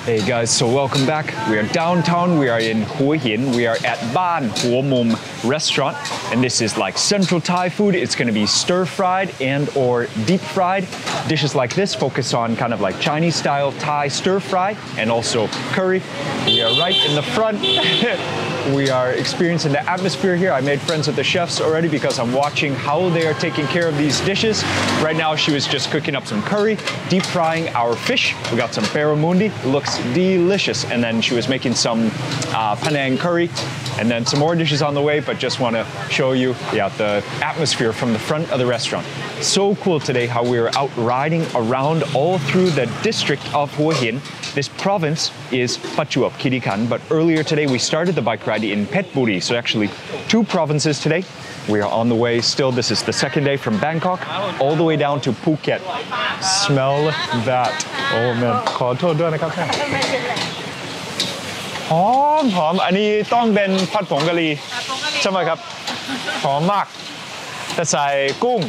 Hey guys, so welcome back. We are downtown, we are in Hua Hin, we are at Ban Hua Mum restaurant, and this is like central Thai food. It's gonna be stir fried and or deep fried. Dishes like this focus on kind of like Chinese style Thai stir fry and also curry. We are right in the front. we are experiencing the atmosphere here. I made friends with the chefs already because I'm watching how they are taking care of these dishes. Right now, she was just cooking up some curry, deep frying our fish. We got some barramundi. Looks delicious. And then she was making some uh, Penang curry and then some more dishes on the way, but just want to show you yeah, uh, the atmosphere from the front of the restaurant. So cool today how we are out riding around all through the district of Hua Hin. This province is Prachuap, Kirikan, but earlier today we started the bike ride in Petburi, so actually two provinces today. We are on the way still. This is the second day from Bangkok all the way down to Phuket. Smell that. Oh man. หอมหอมอันนี้ต้องเป็นผัดผงกะหรี่ใช่ไหมครับหอมมากจะใส่กุ้ง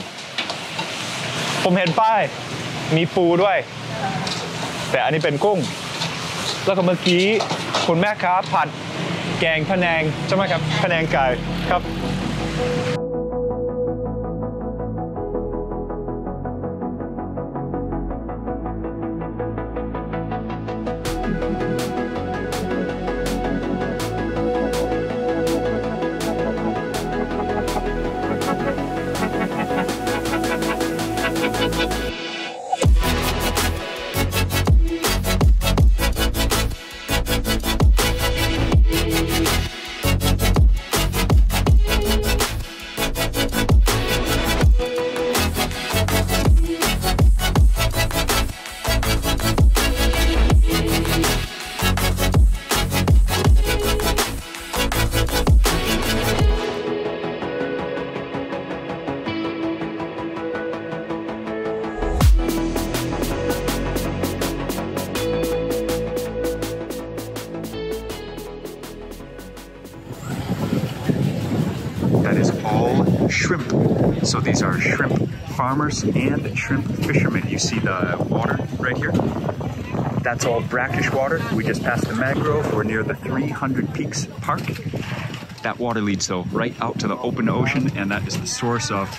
ผมเห็นป้าย มีปูด้วย แต่อันนี้เป็นกุ้ง แล้วก็เมื่อกี้คุณแม่ค้าผัดแกงพะแนงใช่ไหมครับพะแนงไก่ครับ shrimp. So these are shrimp farmers and shrimp fishermen. You see the water right here? That's all brackish water. We just passed the mangrove. We're near the 300 Peaks Park. That water leads though right out to the open ocean, and that is the source of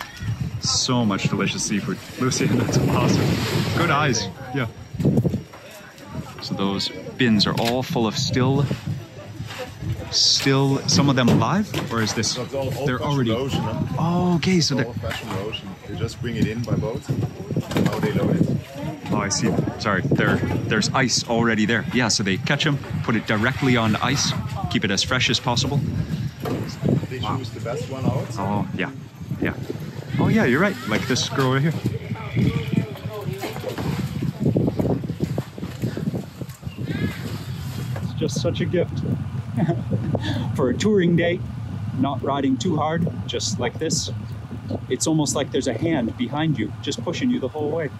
so much delicious seafood. Lucy, that's awesome. Good eyes. Yeah. So those bins are all full of still still some of them alive, or is this That's all they're already ocean. Huh? oh okay so they're Old ocean. They just bring it in by boat. How they load it. oh i see sorry there there's ice already there yeah so they catch them put it directly on ice keep it as fresh as possible They choose the best one out. oh yeah yeah oh yeah you're right like this girl right here it's just such a gift for a touring day not riding too hard just like this it's almost like there's a hand behind you just pushing you the whole way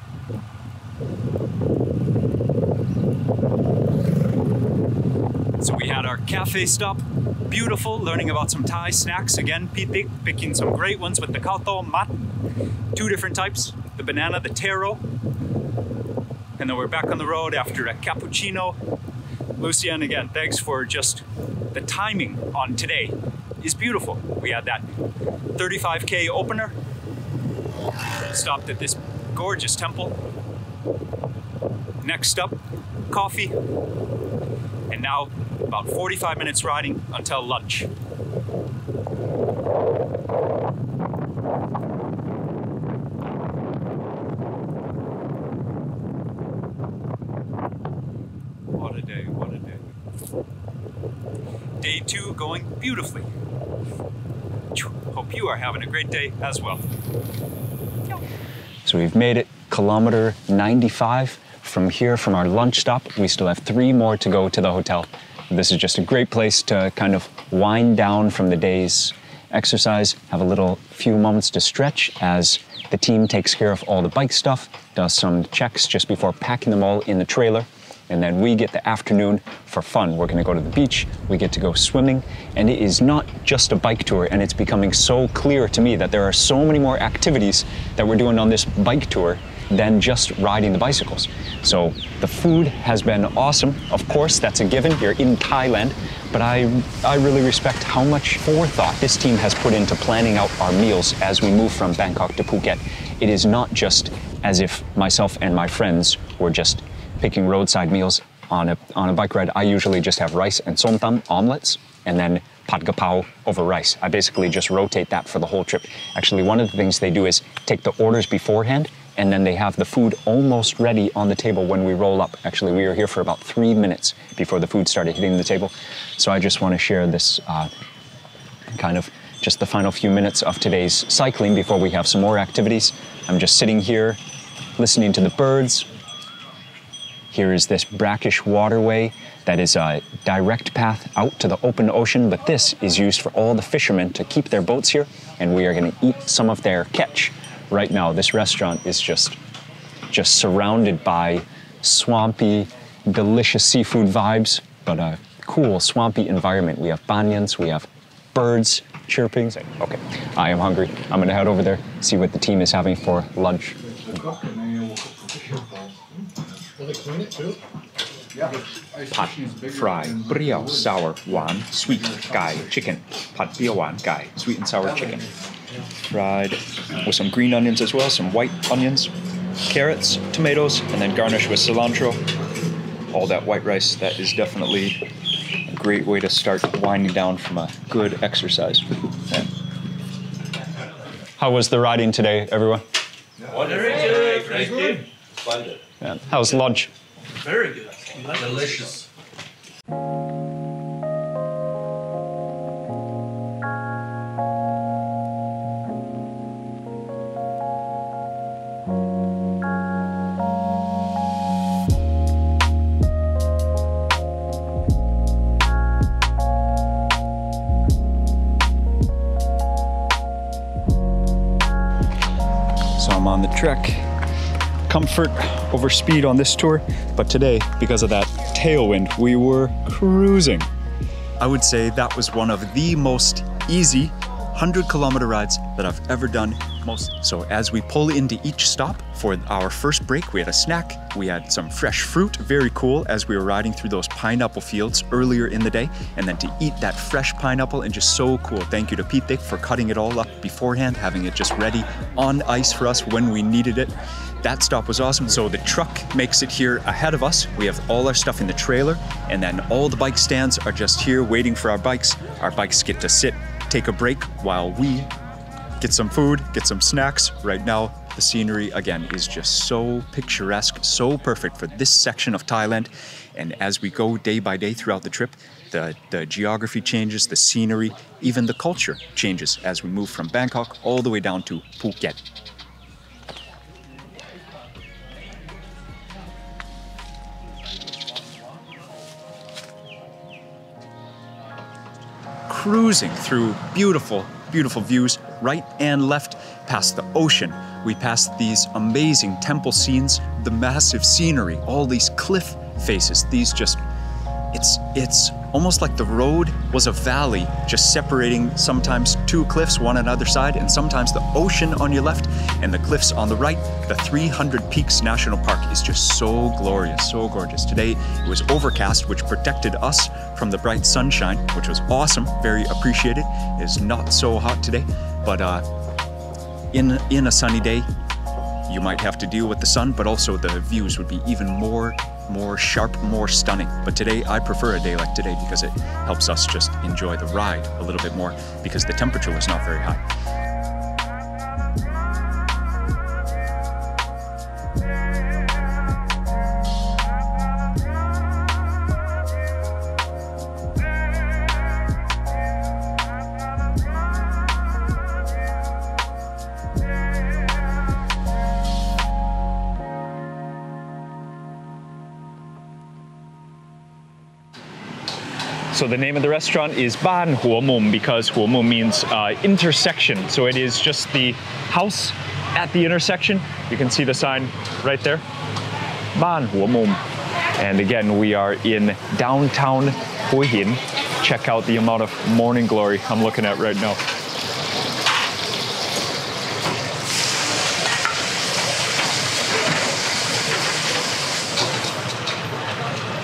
So we had our cafe stop. Beautiful, learning about some Thai snacks. Again, pitik, picking some great ones with the kato mat. Two different types, the banana, the taro. And then we're back on the road after a cappuccino. Lucian, again, thanks for just the timing on today is beautiful. We had that 35K opener. Stopped at this gorgeous temple. Next up, coffee. And now about 45 minutes riding until lunch. What a day, what a day. Day two going beautifully. Hope you are having a great day as well. So we've made it kilometer 95 from here from our lunch stop. We still have three more to go to the hotel. This is just a great place to kind of wind down from the day's exercise, have a little few moments to stretch as the team takes care of all the bike stuff, does some checks just before packing them all in the trailer. And then we get the afternoon for fun. We're gonna go to the beach, we get to go swimming, and it is not just a bike tour. And it's becoming so clear to me that there are so many more activities that we're doing on this bike tour than just riding the bicycles. So the food has been awesome. Of course, that's a given. You're in Thailand, but I, I really respect how much forethought this team has put into planning out our meals as we move from Bangkok to Phuket. It is not just as if myself and my friends were just picking roadside meals on a, on a bike ride. I usually just have rice and som tam omelets and then pad gapao over rice. I basically just rotate that for the whole trip. Actually, one of the things they do is take the orders beforehand and then they have the food almost ready on the table when we roll up. Actually, we were here for about three minutes before the food started hitting the table. So I just want to share this uh, kind of just the final few minutes of today's cycling before we have some more activities. I'm just sitting here listening to the birds. Here is this brackish waterway that is a direct path out to the open ocean, but this is used for all the fishermen to keep their boats here, and we are going to eat some of their catch right now. This restaurant is just just surrounded by swampy, delicious seafood vibes, but a cool swampy environment. We have banyans, we have birds chirping. Okay, I am hungry. I'm gonna head over there, see what the team is having for lunch. Will clean it too? Pot fry, brio sour wan, sweet gai chicken, pot brio wan gai, sweet and sour chicken. Fried with some green onions as well, some white onions, carrots, tomatoes, and then garnish with cilantro. All that white rice, that is definitely a great way to start winding down from a good exercise. Yeah. How was the riding today, everyone? Wonderful. Great, great, great. Splendid. Yeah. how's lunch Very good. Delicious. So I'm on the trek. Comfort over speed on this tour, but today, because of that tailwind, we were cruising. I would say that was one of the most easy 100 kilometer rides that I've ever done. Most so as we pull into each stop for our first break, we had a snack, we had some fresh fruit, very cool as we were riding through those pineapple fields earlier in the day, and then to eat that fresh pineapple and just so cool. Thank you to Pitik for cutting it all up beforehand, having it just ready on ice for us when we needed it. That stop was awesome. So the truck makes it here ahead of us. We have all our stuff in the trailer, and then all the bike stands are just here waiting for our bikes. Our bikes get to sit, take a break while we get some food, get some snacks. Right now, the scenery again is just so picturesque, so perfect for this section of Thailand. And as we go day by day throughout the trip, the, the geography changes, the scenery, even the culture changes as we move from Bangkok all the way down to Phuket. Cruising through beautiful, beautiful views, right and left, past the ocean. We passed these amazing temple scenes, the massive scenery, all these cliff faces, these just it's it's almost like the road was a valley just separating sometimes two cliffs one on either side and sometimes the ocean on your left and the cliffs on the right. The 300 peaks national park is just so glorious so gorgeous. Today it was overcast which protected us from the bright sunshine which was awesome very appreciated. It's not so hot today but uh, in in a sunny day you might have to deal with the sun, but also the views would be even more, more sharp, more stunning. But today, I prefer a day like today because it helps us just enjoy the ride a little bit more because the temperature was not very high. So the name of the restaurant is Ban Hua Mum because Hua Mum means uh, intersection. So it is just the house at the intersection. You can see the sign right there. Ban Hua Mum. And again, we are in downtown Hin. Check out the amount of morning glory I'm looking at right now.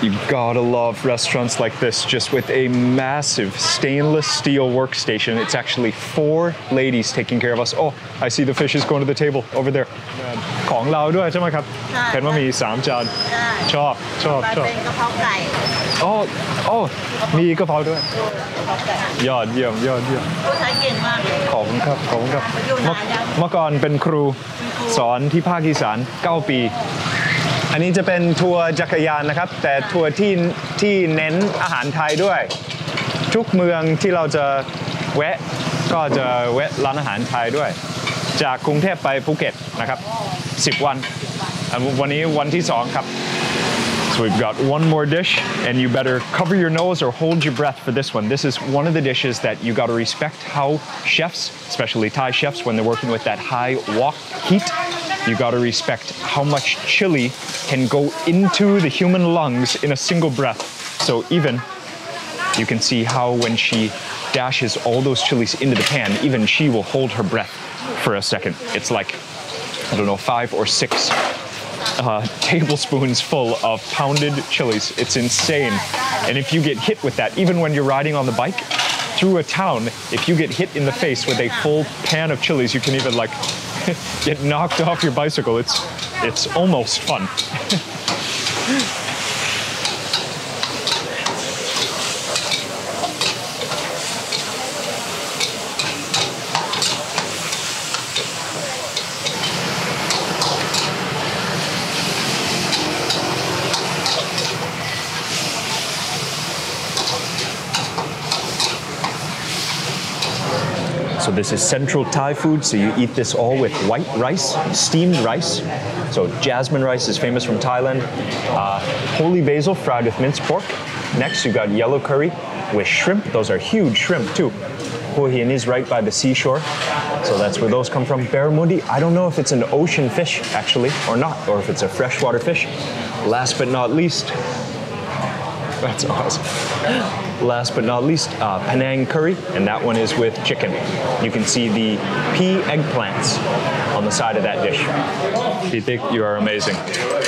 You gotta love restaurants like this, just with a massive stainless steel workstation. It's actually four ladies taking care of us. Oh, I see the fish is going to the table over there. ของเราด้วยใช่ไหมครับเห็นว่ามีสามจานชอบชอบชอบเป็นกระเพราไก่อ๋ออ๋อมีกระเพราด้วยยอดเยี่ยมยอดเยี่ยมผู้ชายเก่งมากขอบคุณครับขอบคุณครับเมื่อก่อนเป็นครูสอนที่ภาคอีสาน 9 ปี อันนี้จะเป็นทัวร์จักรยานนะครับ แต่ทัวร์ที่ที่เน้นอาหารไทยด้วย ทุกเมืองที่เราจะแวะก็จะแวะร้านอาหารไทยด้วย จากกรุงเทพไปภูเก็ตนะครับ10 วัน วันนี้วันที่ 2 ครับ So we've got one more dish, and you better cover your nose or hold your breath for this one. This is one of the dishes that you got to respect how chefs, especially Thai chefs, when they're working with that high wok heat, you got to respect how much chili can go into the human lungs in a single breath. So even you can see how when she dashes all those chilies into the pan, even she will hold her breath for a second. It's like, I don't know, five or six uh, tablespoons full of pounded chilies. It's insane. And if you get hit with that, even when you're riding on the bike through a town, if you get hit in the face with a full pan of chilies, you can even like get knocked off your bicycle. It's it's almost fun. This is central Thai food. So you eat this all with white rice, steamed rice. So jasmine rice is famous from Thailand. Uh, holy basil fried with minced pork. Next you got yellow curry with shrimp. Those are huge shrimp too. Hua Hin is right by the seashore. So that's where those come from. Barramundi, I don't know if it's an ocean fish actually or not, or if it's a freshwater fish. Last but not least, that's awesome. Last but not least, uh, Penang curry, and that one is with chicken. You can see the pea eggplants on the side of that dish. Pitik, you are amazing.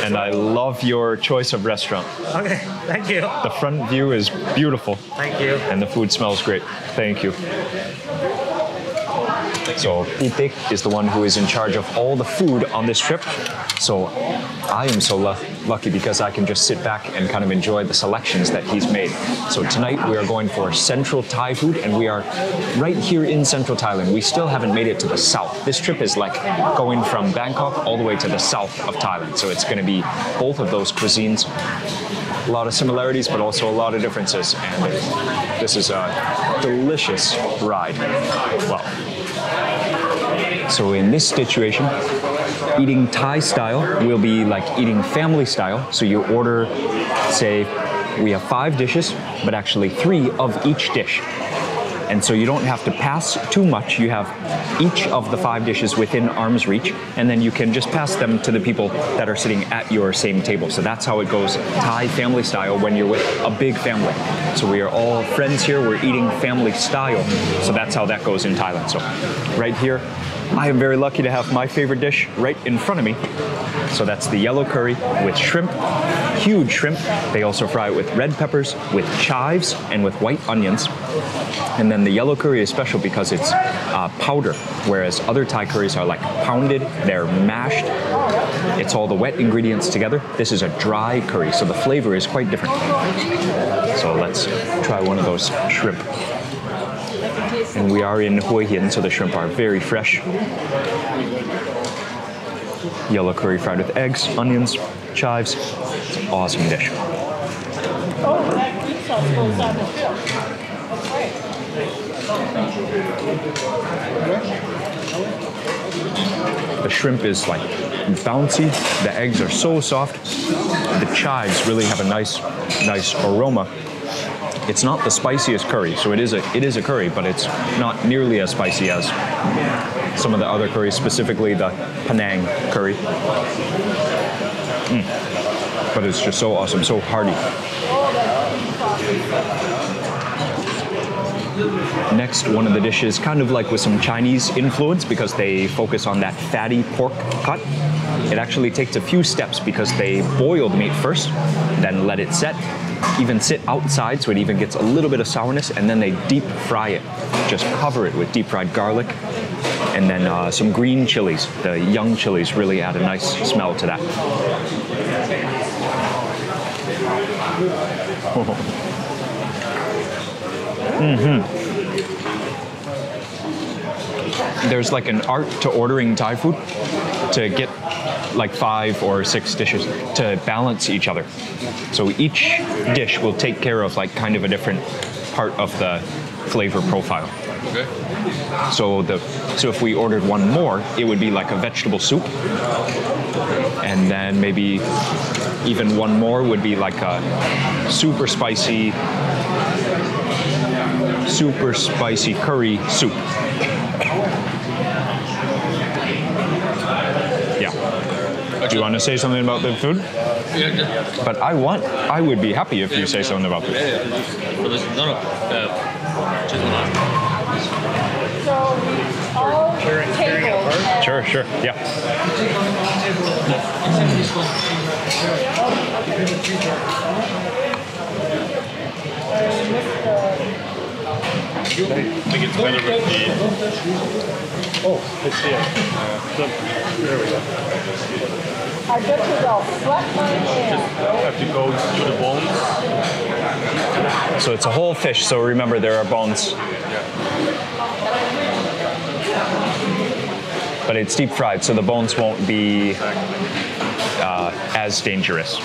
And I love your choice of restaurant. Okay, thank you. The front view is beautiful, Thank you. and the food smells great. Thank you. So Pitik is the one who is in charge of all the food on this trip. So I am so lu- lucky because I can just sit back and kind of enjoy the selections that he's made. So tonight we are going for central Thai food and we are right here in central Thailand. We still haven't made it to the south. This trip is like going from Bangkok all the way to the south of Thailand. So it's going to be both of those cuisines. A lot of similarities, but also a lot of differences. And this is a delicious ride. Wow. So in this situation, eating Thai style will be like eating family style. So you order, say, we have five dishes, but actually three of each dish. And so you don't have to pass too much. You have each of the five dishes within arm's reach, and then you can just pass them to the people that are sitting at your same table. So that's how it goes Thai family style when you're with a big family. So we are all friends here, we're eating family style. So that's how that goes in Thailand. So right here, I am very lucky to have my favorite dish right in front of me. So that's the yellow curry with shrimp, huge shrimp. They also fry it with red peppers, with chives, and with white onions. And then the yellow curry is special because it's uh, powder, whereas other Thai curries are like pounded, they're mashed. It's all the wet ingredients together. This is a dry curry, so the flavor is quite different. So let's try one of those shrimp. And we are in Hua Hin, so the shrimp are very fresh. Yellow curry fried with eggs, onions, chives. It's an awesome dish. The shrimp is like bouncy. The eggs are so soft. The chives really have a nice, nice aroma. It's not the spiciest curry, so it is a it is a curry, but it's not nearly as spicy as some of the other curries, specifically the Penang curry. Mm. But it's just so awesome, so hearty. Next, one of the dishes, kind of like with some Chinese influence because they focus on that fatty pork cut. It actually takes a few steps because they boil the meat first, then let it set, even sit outside so it even gets a little bit of sourness, and then they deep fry it. Just cover it with deep fried garlic and then uh, some green chilies. The young chilies really add a nice smell to that. Mm-hmm. There's like an art to ordering Thai food to get like five or six dishes to balance each other. So each dish will take care of like kind of a different part of the flavor profile. Okay. So the so if we ordered one more, it would be like a vegetable soup, and then maybe even one more would be like a super spicy, super spicy curry soup. Yeah. Do you want to say something about the food? But I want, I would be happy if you say something about this. no. So all. Sure, sure, yeah. Better with the. Oh, it's here. there we go. I get to go flat my hand. Have to go to the bones. So it's a whole fish, so remember there are bones. But it's deep fried, so the bones won't be uh, as dangerous.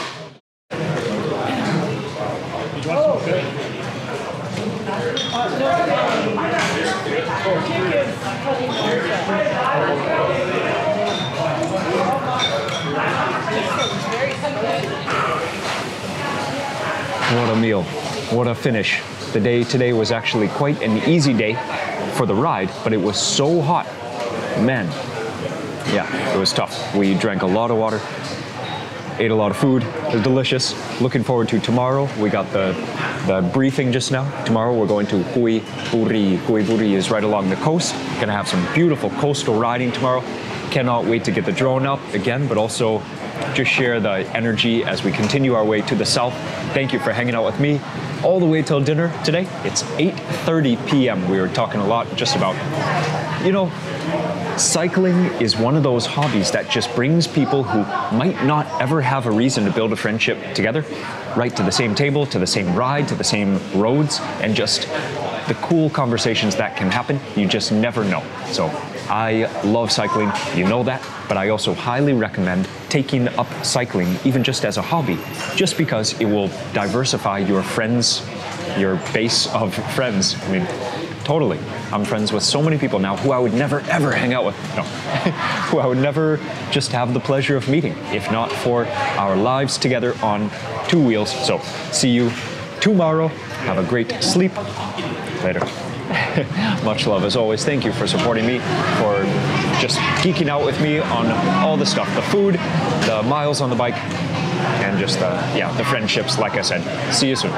What a meal. What a finish. The day today was actually quite an easy day for the ride, but it was so hot. Man, yeah, it was tough. We drank a lot of water, ate a lot of food. It was delicious. Looking forward to tomorrow. We got the the briefing just now. Tomorrow we're going to Kui Buri. Kui Buri is right along the coast. Gonna have some beautiful coastal riding tomorrow. Cannot wait to get the drone up again, but also just share the energy as we continue our way to the south. Thank you for hanging out with me all the way till dinner today. It's 8:30 p.m. We were talking a lot just about you know, cycling is one of those hobbies that just brings people who might not ever have a reason to build a friendship together right to the same table, to the same ride, to the same roads, and just the cool conversations that can happen. You just never know. So I love cycling, you know that, but I also highly recommend taking up cycling even just as a hobby, just because it will diversify your friends, your base of friends. I mean, Totally. I'm friends with so many people now who I would never ever hang out with. No. who I would never just have the pleasure of meeting if not for our lives together on two wheels. So, see you tomorrow. Have a great sleep. Later. Much love as always. Thank you for supporting me, for just geeking out with me on all the stuff the food, the miles on the bike, and just the, yeah, the friendships, like I said. See you soon.